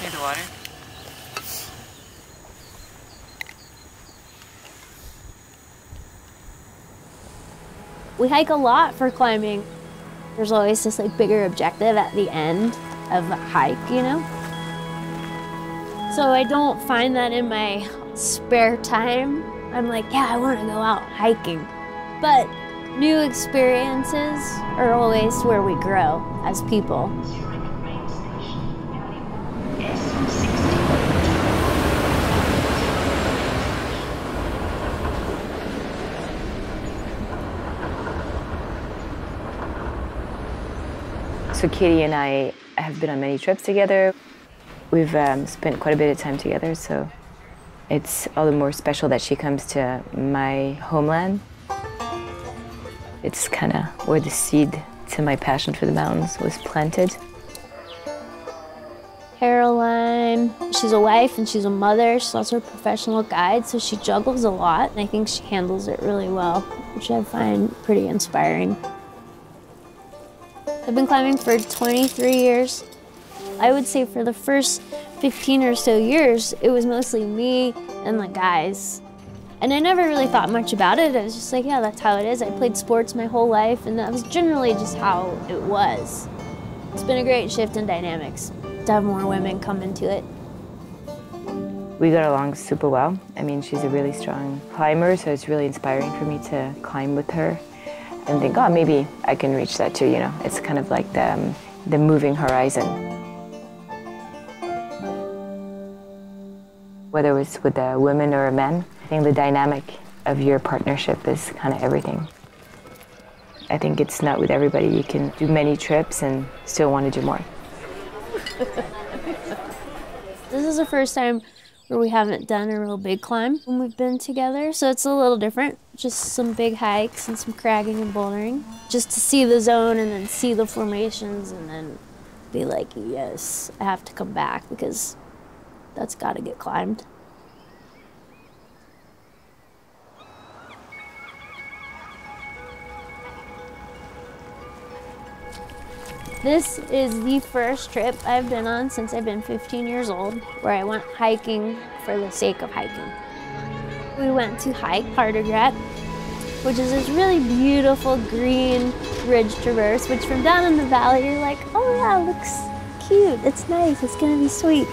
near the water? We hike a lot for climbing. There's always this like bigger objective at the end of a hike, you know? So I don't find that in my spare time. I'm like, yeah, I want to go out hiking. But new experiences are always where we grow as people. So Katie and I have been on many trips together. We've um, spent quite a bit of time together, so it's all the more special that she comes to my homeland. It's kind of where the seed to my passion for the mountains was planted. Caroline, she's a wife and she's a mother. She's also a professional guide, so she juggles a lot, and I think she handles it really well, which I find pretty inspiring. I've been climbing for 23 years. I would say for the first 15 or so years, it was mostly me and the guys. And I never really thought much about it. I was just like, yeah, that's how it is. I played sports my whole life, and that was generally just how it was. It's been a great shift in dynamics to have more women come into it. We got along super well. I mean, she's a really strong climber, so it's really inspiring for me to climb with her and think, oh, maybe I can reach that too, you know. It's kind of like the, um, the moving horizon. Whether it's with a woman or a man, I think the dynamic of your partnership is kind of everything. I think it's not with everybody. You can do many trips and still want to do more. This is the first time where we haven't done a real big climb when we've been together, so it's a little different. Just some big hikes and some cragging and bouldering, just to see the zone and then see the formations and then be like, yes, I have to come back because that's got to get climbed. This is the first trip I've been on since I've been 15 years old where I went hiking for the sake of hiking. We went to hike Hardergrat, which is this really beautiful green ridge traverse, which from down in the valley you're like, oh yeah, looks cute, it's nice, it's gonna be sweet.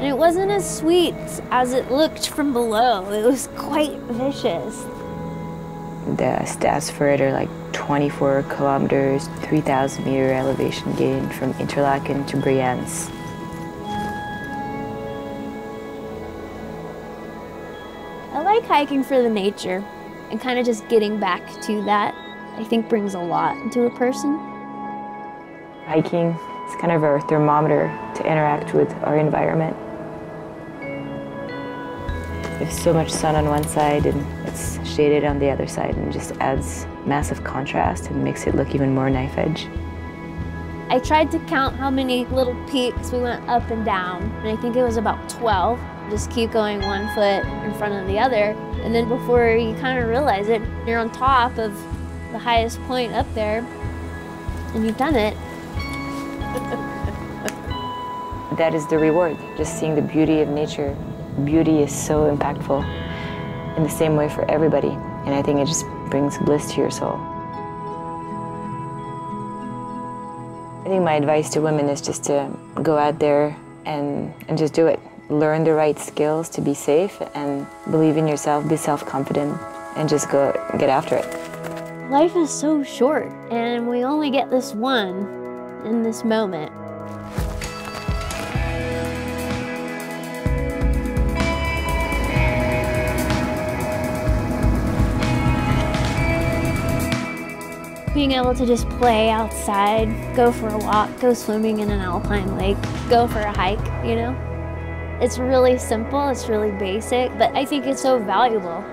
And it wasn't as sweet as it looked from below. It was quite vicious. The stats for it are like 24 kilometers, 3,000 meter elevation gain from Interlaken to Brienz. I like hiking for the nature and kind of just getting back to that, I think brings a lot into a person. Hiking is kind of our thermometer to interact with our environment. There's so much sun on one side and it's shaded on the other side and just adds massive contrast and makes it look even more knife edge. I tried to count how many little peaks we went up and down, and I think it was about 12. Just keep going one foot in front of the other, and then before you kind of realize it, you're on top of the highest point up there, and you've done it. that is the reward, just seeing the beauty of nature beauty is so impactful in the same way for everybody. And I think it just brings bliss to your soul. I think my advice to women is just to go out there and, and just do it. Learn the right skills to be safe and believe in yourself, be self-confident, and just go get after it. Life is so short, and we only get this one in this moment. Being able to just play outside, go for a walk, go swimming in an alpine lake, go for a hike, you know? It's really simple, it's really basic, but I think it's so valuable.